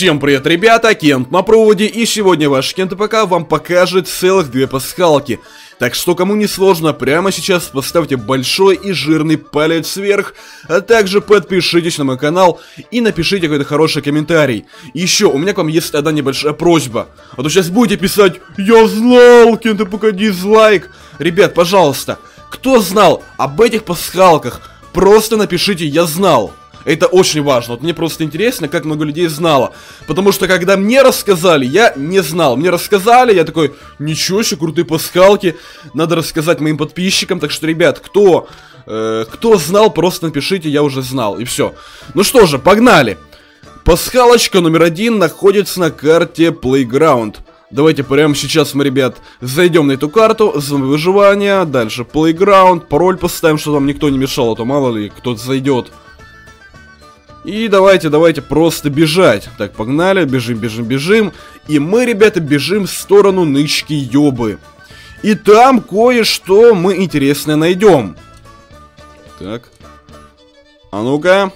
Всем привет, ребята, Кент на проводе, и сегодня ваш Кент ПК вам покажет целых две пасхалки. Так что, кому не сложно, прямо сейчас поставьте большой и жирный палец вверх, а также подпишитесь на мой канал и напишите какой-то хороший комментарий. Еще, у меня к вам есть одна небольшая просьба. А то сейчас будете писать «Я знал, Кент ПК дизлайк». Ребят, пожалуйста, кто знал об этих пасхалках, просто напишите «Я знал». Это очень важно. Вот мне просто интересно, как много людей знало. Потому что когда мне рассказали, я не знал. Мне рассказали, я такой, ничего себе, крутые пасхалки. Надо рассказать моим подписчикам. Так что, ребят, кто, э, кто знал, просто напишите, я уже знал. И все. Ну что же, погнали. Пасхалочка номер один находится на карте Playground. Давайте прямо сейчас мы, ребят, зайдем на эту карту, зоны выживания, дальше Playground, пароль поставим, чтобы нам никто не мешал, а то мало ли кто-то зайдет. И давайте, давайте просто бежать. Так, погнали, бежим, бежим, бежим. И мы, ребята, бежим в сторону нычки Ёбы. И там кое-что мы интересное найдем. Так. А ну-ка.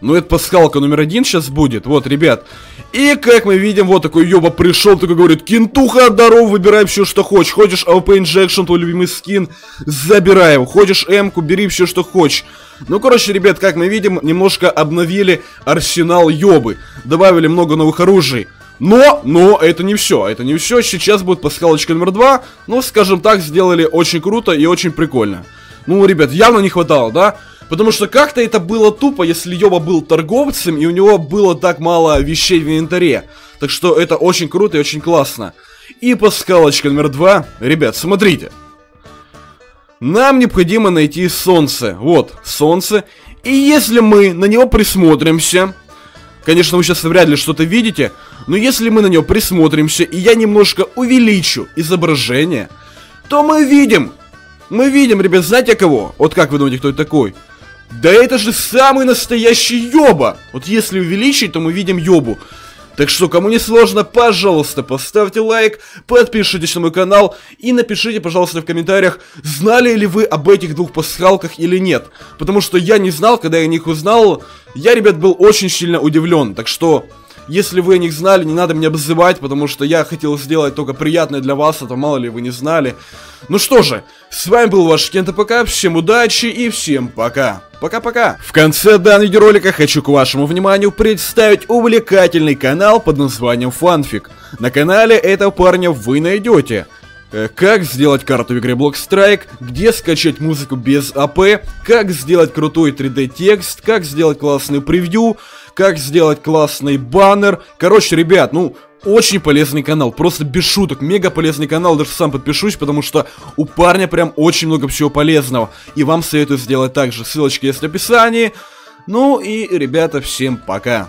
Ну, это пасхалка номер один сейчас будет. Вот, ребят. И, как мы видим, вот такой ёба пришел, такой говорит, кентуха, здорово, выбирай все, что хочешь. Хочешь AWP Injection, твой любимый скин, забирай его. Хочешь М-ку, бери все, что хочешь. Ну, короче, ребят, как мы видим, немножко обновили арсенал ёбы. Добавили много новых оружий. Но, но, это не все, это не все. Сейчас будет пасхалочка номер два. Ну, скажем так, сделали очень круто и очень прикольно. Ну, ребят, явно не хватало, да? Потому что как-то это было тупо, если Йоба был торговцем, и у него было так мало вещей в инвентаре. Так что это очень круто и очень классно. И пасхалочка номер два. Ребят, смотрите. Нам необходимо найти солнце. Вот, солнце. И если мы на него присмотримся... Конечно, вы сейчас вряд ли что-то видите, но если мы на него присмотримся, и я немножко увеличу изображение, то мы видим... Мы видим, ребят, знаете кого? Вот как вы думаете, кто это такой? Да это же самый настоящий Йоба! Вот если увеличить, то мы видим Йобу. Так что, кому не сложно, пожалуйста, поставьте лайк, подпишитесь на мой канал и напишите, пожалуйста, в комментариях, знали ли вы об этих двух пасхалках или нет. Потому что я не знал, когда я о них узнал, я, ребят, был очень сильно удивлен. Так что, если вы о них знали, не надо меня обзывать, потому что я хотел сделать только приятное для вас, а то мало ли вы не знали. Ну что же, с вами был ваш Кента ПК, всем удачи и всем пока. Пока-пока. В конце данного видеоролика хочу к вашему вниманию представить увлекательный канал под названием Фанфик. На канале этого парня вы найдете э, как сделать карту в игре Block Strike, где скачать музыку без АП, как сделать крутой 3D текст, как сделать классный превью, как сделать классный баннер. Короче, ребят, ну, очень полезный канал, просто без шуток, мега полезный канал, даже сам подпишусь, потому что у парня прям очень много всего полезного. И вам советую сделать так же, ссылочка есть в описании. Ну и, ребята, всем пока.